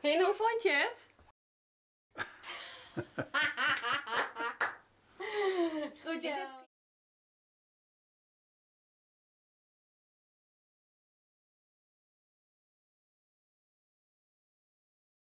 En hoe vond je het-